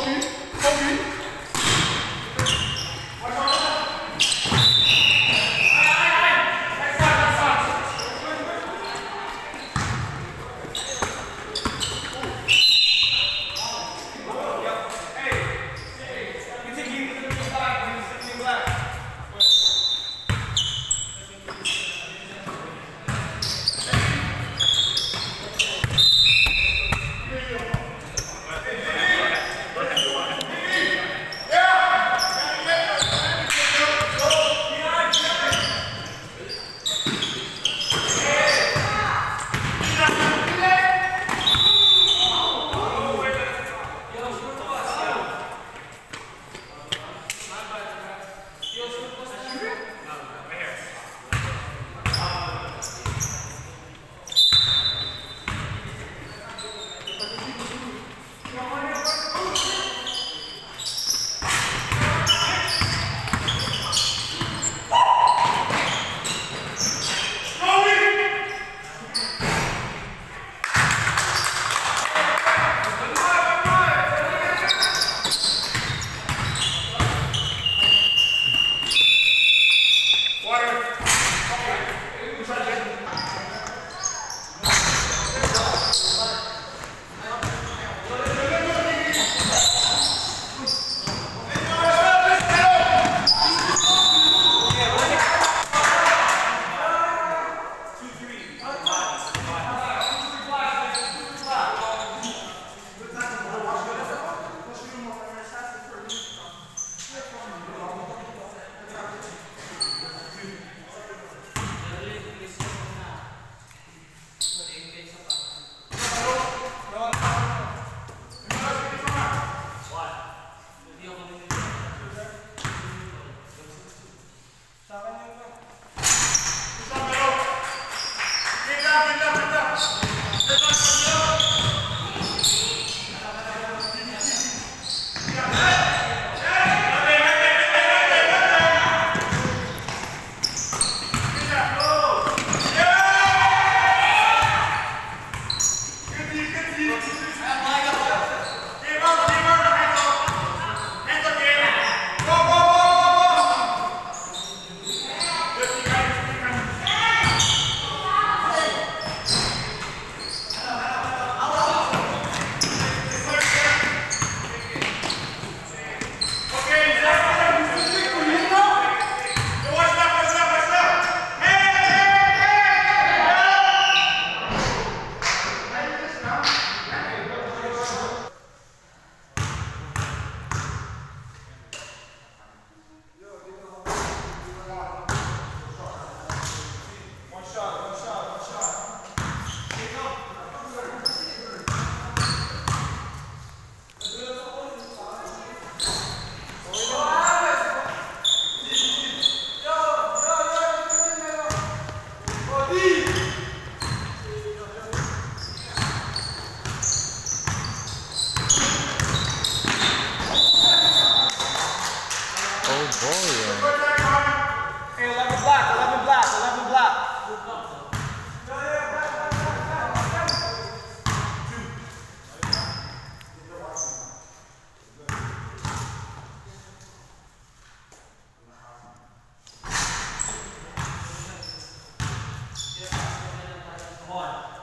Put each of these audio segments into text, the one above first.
student Deus. one.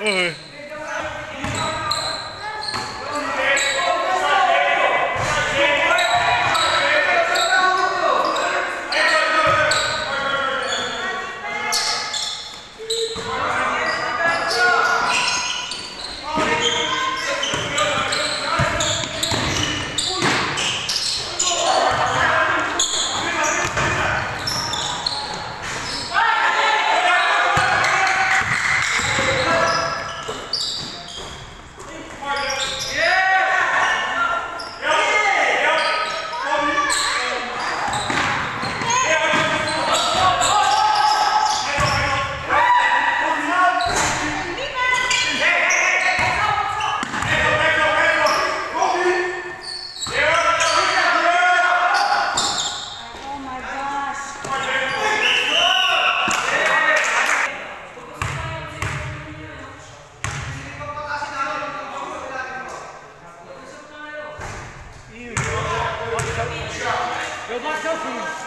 Oi. Matthews.